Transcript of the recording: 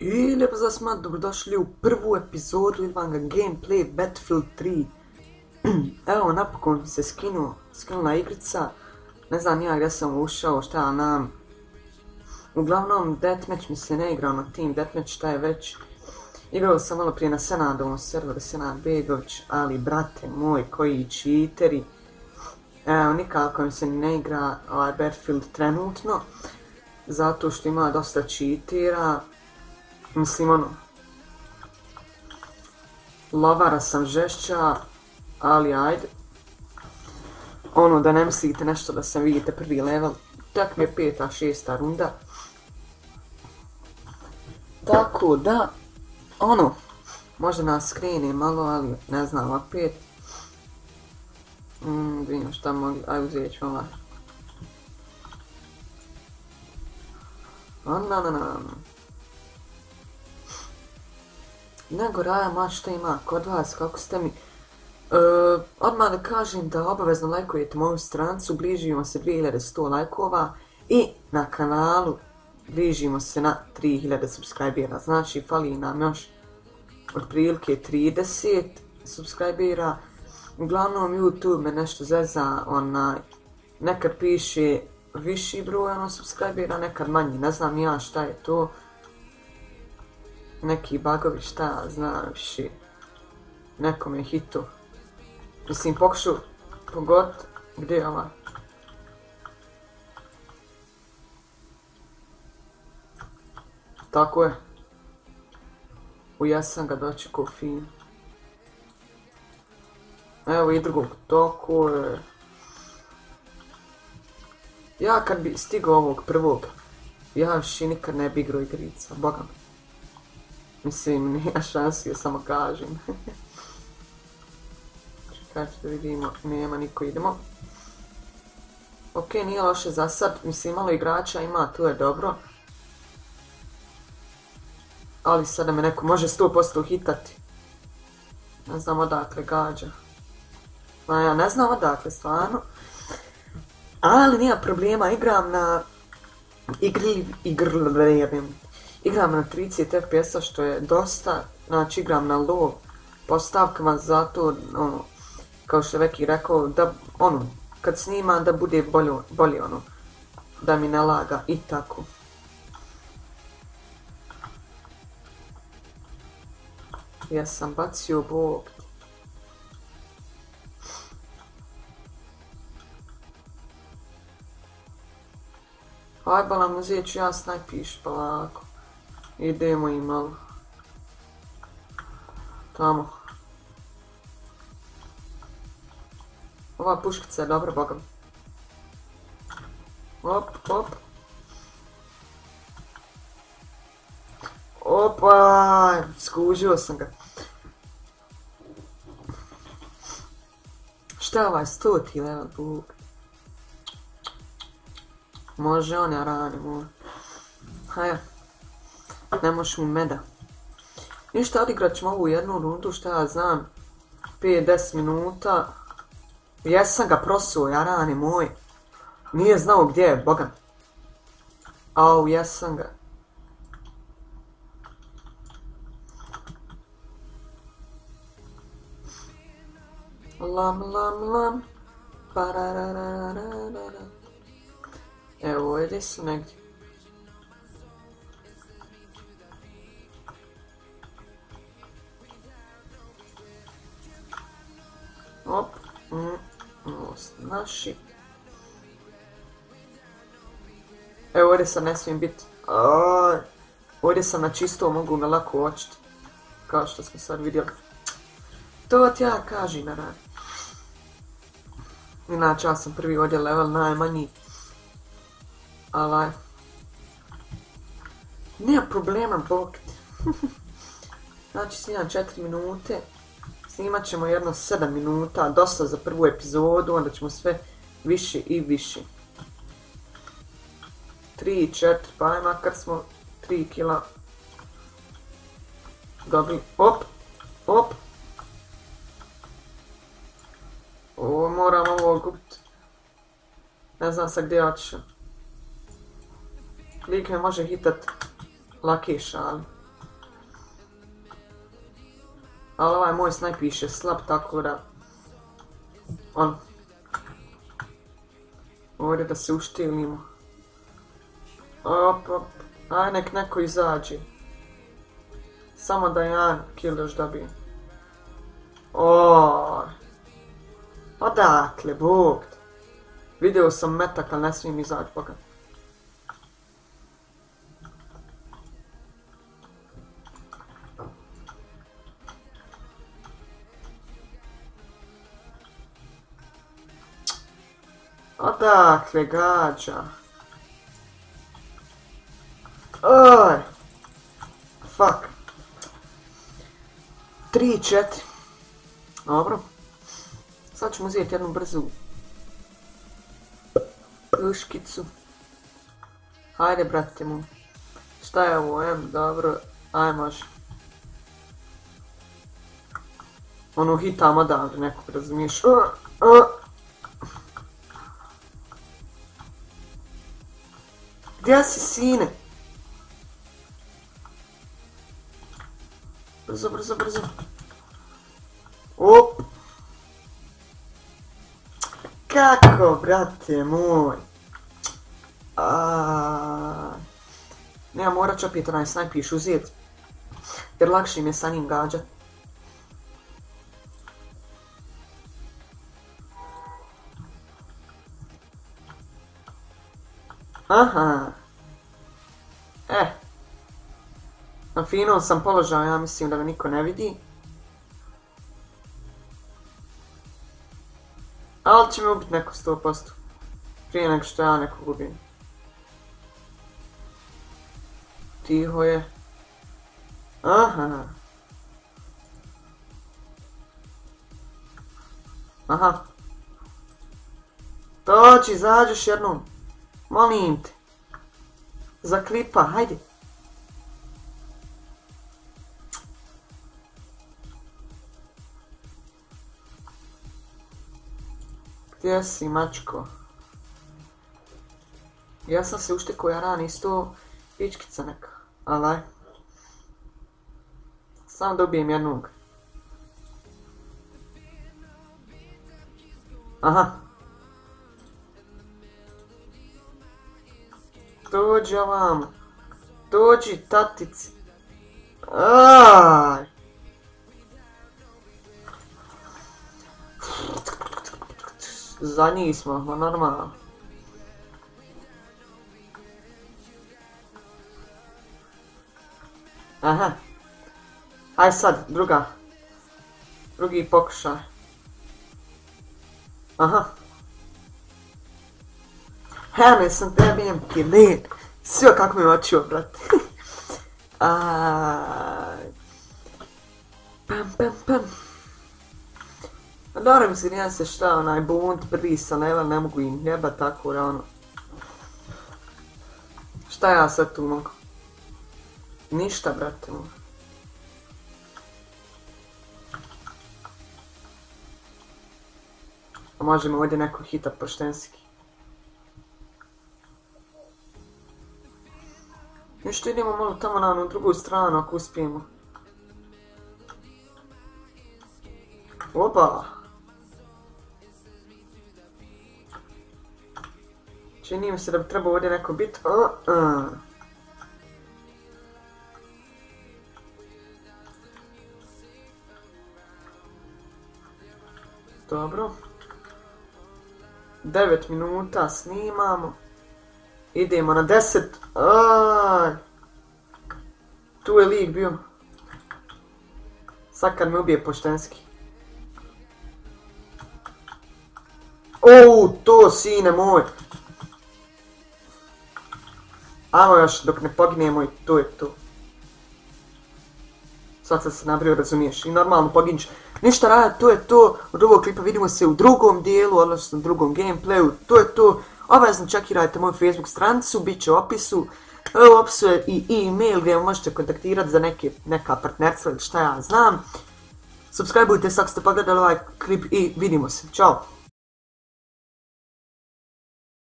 I lijepo za smat, dobrodošli u prvu epizodu Ilvanga Gameplay Battlefield 3. Evo, napokon se skinuo, skinula igrica. Ne znam ja gdje sam ušao, šta nam. Uglavnom, Deathmatch mi se ne igrao na Team Deathmatch, šta je već. Igrao sam malo prije na Senadovom serveru, Senad Begović, ali brate moj, koji cheateri. Evo, nikako mi se ne igra ovaj Battlefield trenutno. Zato što ima dosta cheatera. Mislim ono, lovara sam žešća, ali ajde. Ono da ne mislite nešto da sam vidite prvi level, tak mi je peta, šesta runda. Tako da, ono, možda nas skrene malo, ali ne znam, opet. Mm, da vidimo šta mogli, aj uzet ću ovaj. Ananana. Nego Raja, ma što ima kod vas, kako ste mi... Uh, odmah da kažem da obavezno lajkujete moju strancu, bližimo se 2100 lajkova i na kanalu bližimo se na 3000 subscribera, znači fali nam još otprilike 30 subscribera. Uglavnom YouTube me nešto zeza, onaj, nekad piše viši broj ono subscribera, nekad manji, ne znam ja šta je to neki bagovi šta znaš i nekom je hitu. Mislim, pokušu pogod gdje je ova. Tako je. U ja sam ga dočekao fin. Evo i drugog, tako je. Ja kad bi stigao ovog prvog, ja više nikad ne bi igrao igrica, boga mi. Mislim, nije šansi, samo kažem. Čekaj da vidimo, nema niko, idemo. Ok, nije loše za sad, mislim malo igrača ima, to je dobro. Ali sada me neko može 100% hitati. Ne znam odakle gađa. Ma ja ne znam odakle stvarno. Ali nema problema, igram na igri, igri, Igram na 30 fps što je dosta, znači igram na low postavkama zato, ono, kao što je Veki rekao, da, ono, kad snima da bude bolje, bolje ono, da mi ne laga i tako. Ja sam bacio bog. Ajbala mu uzet ću ja snajpiš polako. Idemo i malo. Tamo. Ova puškica je dobra, bogam. Op, op. Opa, skužio sam ga. Šta je ovaj stoti level bug? Može on ja ranim, Haja ne možeš mu meda. Ništa, odigrat ćemo ovu jednu rundu, šta ja znam, 5-10 minuta. Jesam ga prosuo, jarani moj. Nije znao gdje je, boga. Au, jesam ga. Lam, lam, lam. Evo, ovdje su negdje. Naši. Evo ovdje sam ne smijem biti. Ovdje sam na čisto, mogu me lako očiti. Kao što smo sad vidjeli. To ti ja kažem na rad. Inače ja sam prvi ovdje level najmanji. Ali... Nema problema, bok. znači snimam 4 minute snimat ćemo jedno 7 minuta, dosta za prvu epizodu, onda ćemo sve više i više. 3, 4, pa aj makar smo 3 kila dobili. Op, op. Ovo moram ovo gubit. Ne znam sad gdje otišao. Lik me može hitat lakiša, ali Ali ovaj moj snajpiš je slab tako da... On... Ovdje da se uštilimo. Op, op. Aj nek neko izađe. Samo da jedan kill još dobijem. Oooo. Odakle, bog te. Video sam metak, ali ne smijem izaći, boga. Odakle, gađa. Oj. Fuck. Tri, četiri. Dobro. Sad ćemo uzeti jednu brzu puškicu. Hajde, brate mu. Šta je ovo, em, dobro, aj može. Ono hitam odavde nekog, razumiješ? si, sine? Brzo, brzo, brzo. Op. Kako, brate moj? Aaaa. Nema, morat ću opet onaj snajpiš uzet. Jer lakše mi je sa njim gađat. Aha. Eh. Na finom sam položao, ja mislim da me niko ne vidi. Ali će me ubiti neko 100%. Prije nego što ja nekog ubijem. Tiho je. Aha. Aha. Dođi, izađeš jednom. Molim te. Za klipa, hajde. Gdje si, mačko? Ja sam se uštekao ja ran isto pičkica neka, ali Sam dobijem jednog. Aha. Dođi ovamo. Dođi, tatici. Aaaaaj. Za njih smo, ma normalno. Aha. Aj sad, druga. Drugi pokušaj. Aha. Hane sam tebijem ti, ne. Sve kako mi očio, brate. Aj. Pam, pam, pam. A dobro mislim, ja se šta, onaj bunt brisan, evo ne mogu im jeba tako rano. Šta ja sad tu mogu? Ništa, brate moj. A možemo ovdje neko hita poštenski. Ništa idemo malo tamo na drugu stranu ako uspijemo. Opa! Čini se da bi trebao ovdje neko bit. -uh. Dobro. 9 minuta snimamo. Idemo na 10. Aaaa. Tu je lik bio. Sad kad me ubije poštenski. Ouu, to sine moj. Amo još dok ne poginemo i to je to. Sad sam se nabrio, razumiješ. I normalno poginješ. Ništa rada, to je to. Od ovog klipa vidimo se u drugom dijelu, odnosno drugom gameplayu. To je to. Obavezno čekirajte moju Facebook stranicu, bit će u opisu. U opisu je i e-mail gdje možete kontaktirati za neka partnerstva ili šta ja znam. Subscribeujte se ako ste pogledali ovaj klip i vidimo se. Ćao!